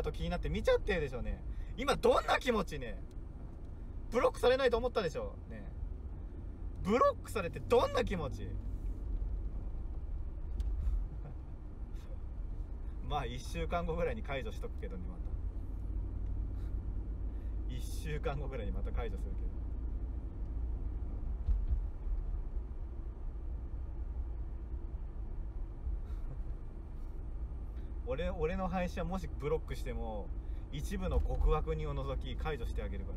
だと気になって見ちゃってるでしょうね。今どんな気持ちね。ブロックされないと思ったでしょう。ね。ブロックされてどんな気持ち。まあ1週間後ぐらいに解除しとくけどねまた。1週間後ぐらいにまた解除するけど。俺俺の配信はもしブロックしても一部の極悪人を除き解除してあげるから、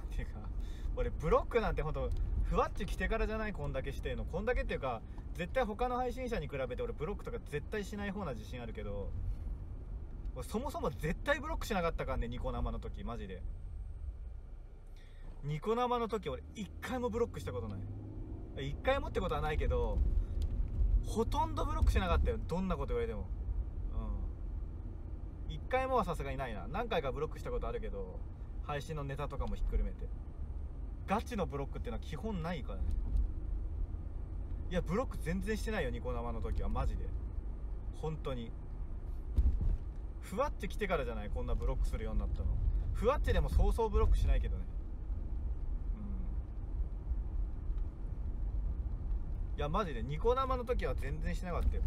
うん、ていうか俺ブロックなんてほんとふわっち来てからじゃない？こんだけしての。こんだけっていうか絶対他の配信者に比べて俺ブロックとか絶対しない方な自信あるけど。そもそも絶対ブロックしなかったからねニコ生の時マジで。ニコ生の時俺一回もブロックしたことない。一回もってことはないけどほとんどブロックしなかったよどんなこと言われても。うん。一回もはさすがにないな。何回かブロックしたことあるけど配信のネタとかもひっくるめて。ガチのブロックっていうのは基本ないからね。いやブロック全然してないよニコ生の時はマジで。本当に。ふわって来てからじゃない？こんなブロックするようになったの。ふわってでもそうそうブロックしないけどね。うん。いやマジでニコ生の時は全然しなかったよ。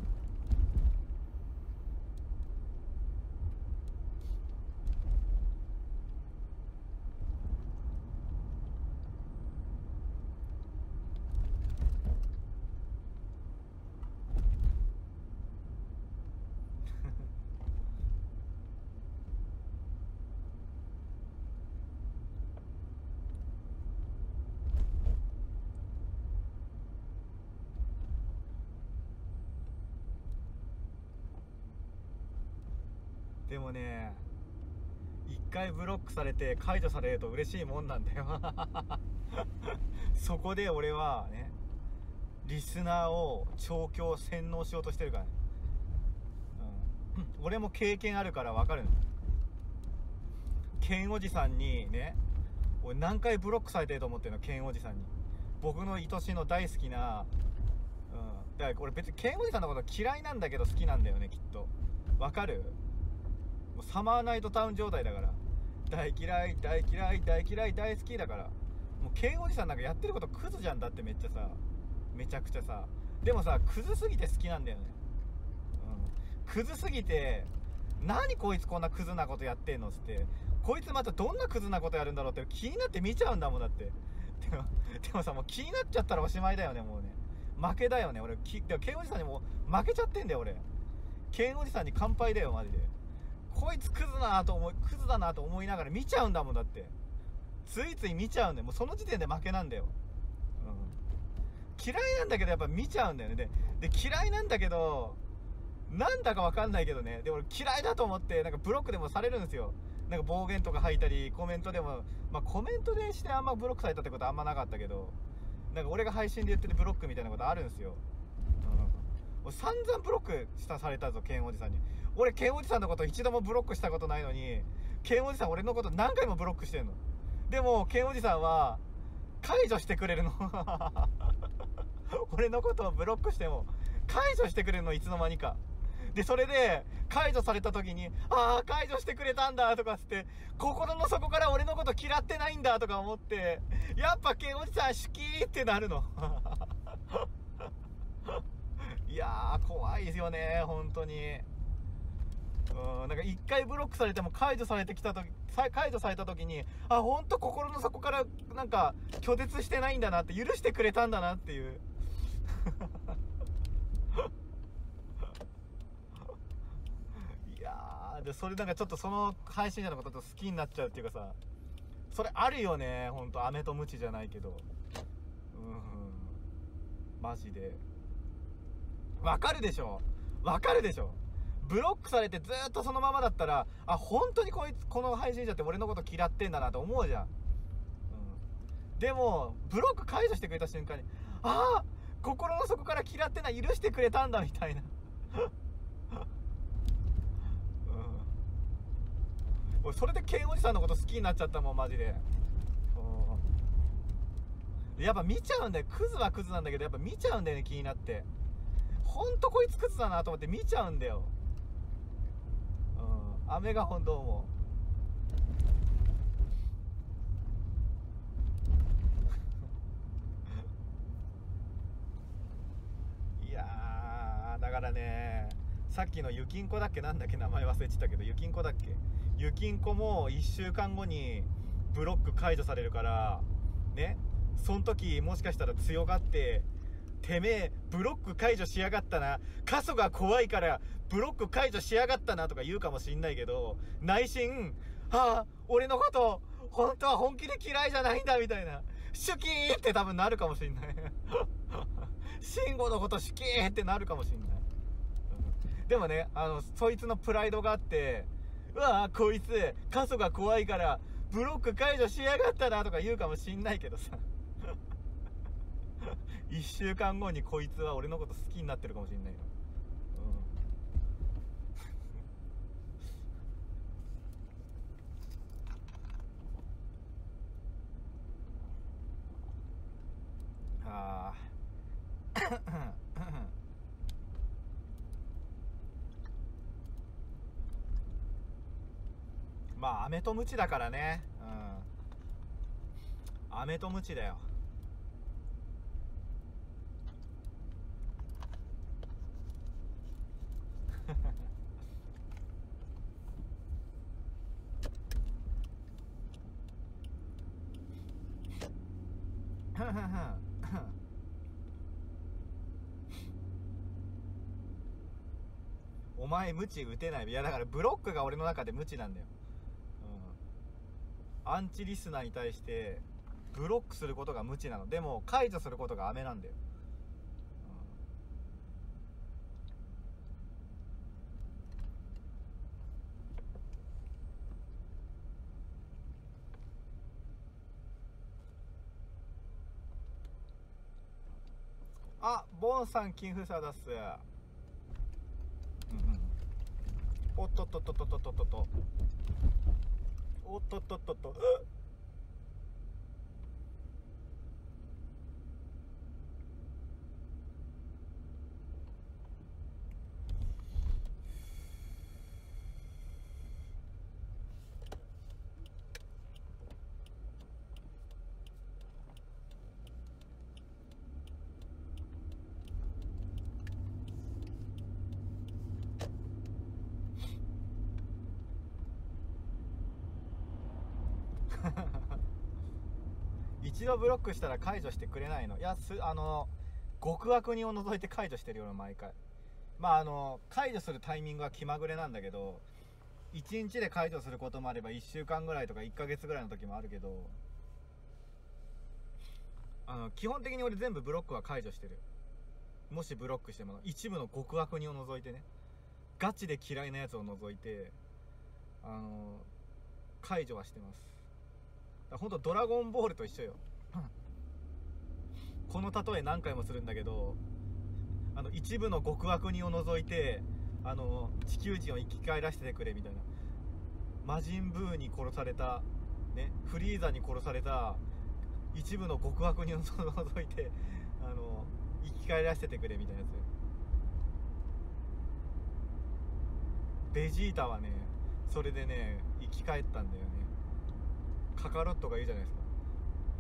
でもね一回ブロックされて解除されると嬉しいもんなんだよ。そこで俺はねリスナーを調教洗脳しようとしてるから。ね、うん、俺も経験あるから分かるケンおじさんにね俺何回ブロックされてると思ってるの？ケンおじさんに。僕の愛しの大好きなうん。だから俺別にケンおじさんのこと嫌いなんだけど好きなんだよねきっと。わかる？もうサマーナイトタウン状態だから。大嫌い大嫌い大嫌い大好きだから。もうケンおじさんなんかやってることクズじゃんだってめっちゃさ。めちゃくちゃさ。でもさクズすぎて好きなんだよね。うん。クズすぎて何こいつこんなクズなことやってんのっつって。こいつまたどんなクズなことやるんだろうって気になって見ちゃうんだもんだって。で もでもさもう気になっちゃったらおしまいだよねもうね。負けだよね俺。きでもケンおじさんにも負けちゃってんだよ俺。ケンおじさんに乾杯だよマジで。こいつクズだなと思いクズだなと思いながら見ちゃうんだもんだって。ついつい見ちゃうんだよ。もうその時点で負けなんだよ、うん、嫌いなんだけどやっぱ見ちゃうんだよね。でで嫌いなんだけどなんだかわかんないけどね。で俺嫌いだと思ってなんかブロックでもされるんですよ。なんか暴言とか吐いたりコメントでも。まあコメントでしてあんまブロックされたってことはあんまなかったけど。なんか俺が配信で言ってるブロックみたいなことあるんですよ、うん、散々ブロックしたされたぞケンおじさんに。俺ケンおじさんのこと一度もブロックしたことないのにケンおじさん俺のこと何回もブロックしてんの？でもケンおじさんは解除してくれるの 俺のことをブロックしても解除してくれるのいつの間にかで、それで、解除された時に、ああ、解除してくれたんだとかつって、心の底から俺のこと嫌ってないんだとか思って、やっぱケンおじさん好きってなるの。いやー、怖いですよね、本当に。うん、なんか一回ブロックされても解除されてきたとき、解除された時に、あ、ほんと心の底からなんか拒絶してないんだなって、許してくれたんだなっていう。いやー、で、それなんかちょっとその配信者のことと好きになっちゃうっていうかさ、それあるよね、ほんと、飴とムチじゃないけど。うん、マジで。わかるでしょわかるでしょブロックされてずっとそのままだったら、あ、本当にこいつ、この配信者って俺のこと嫌ってんだなと思うじゃん。うん。でも、ブロック解除してくれた瞬間に、ああ心の底から嫌ってない許してくれたんだみたいな。うん。俺それでケンおじさんのこと好きになっちゃったもんマジでやっぱ見ちゃうんだよクズはクズなんだけどやっぱ見ちゃうんだよね気になってほんとこいつクズだなと思って見ちゃうんだようん雨が本どう。も いやだからねさっきのゆきんこだっけなんだっけ名前忘れちゃったけどゆきんこだっけ？ゆきんこも1週間後にブロック解除されるからねその時もしかしたら強がっててめえブロック解除しやがったな。過疎が怖いからブロック解除しやがったなとか言うかもしんないけど内心ああ俺のこと本当は本気で嫌いじゃないんだみたいな。シュキーって多分なるかもしんない。慎吾のことシュキーってなるかもしんない。でもねあのそいつのプライドがあってうわこいつ過疎が怖いからブロック解除しやがったなとか言うかもしんないけどさ。1週間後にこいつは俺のこと好きになってるかもしんないよ、うん、ああまあ飴とムチだからね。うん。飴とムチだよ。お前無知打てない。いやだからブロックが俺の中で無知なんだよ、うん、アンチリスナーに対してブロックすることが無知なの。でも解除することが雨なんだよ。あボンさん金封鎖出す。うんうん。おっとっとっとっとっとっとっと。おっとっとっとっと。一度ブロックしたら解除してくれないの。いやすあの極悪人を除いて解除してるよ毎回。まああの解除するタイミングは気まぐれなんだけど1日で解除することもあれば1週間ぐらいとか1ヶ月ぐらいの時もあるけどあの基本的に俺全部ブロックは解除してる。もしブロックしても一部の極悪人を除いてねガチで嫌いなやつを除いてあの解除はしてます。ほんとドラゴンボールと一緒よ。この例え何回もするんだけどあの一部の極悪人を除いてあの地球人を生き返らせてくれみたいな。魔人ブーに殺された、ね、フリーザに殺された一部の極悪人を除いてあの生き返らせてくれみたいなやつ。ベジータはねそれでね生き返ったんだよねカカロットがいいじゃないですか。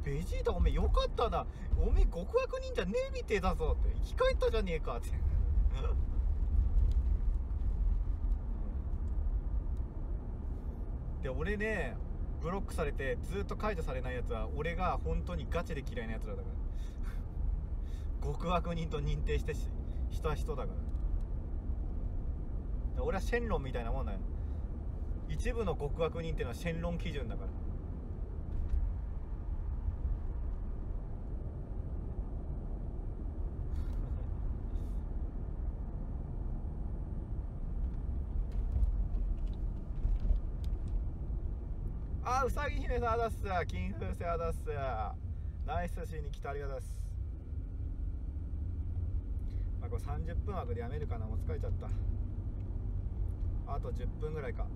ベジータおめえよかったな。おめえ極悪人じゃねえみてえだぞって。生き返ったじゃねえかって。で俺ねブロックされてずっと解除されないやつは俺が本当にガチで嫌いなやつらだから。極悪人と認定してした人だから俺はシェンロンみたいなもんだよ。一部の極悪人っていうのはシェンロン基準だから。あうさぎ姫さんあだっす。金風船あだっす。ナイスしに来たありがとうございます。まあこれ30分枠でやめるかな。もう疲れちゃった。あと10分ぐらいか。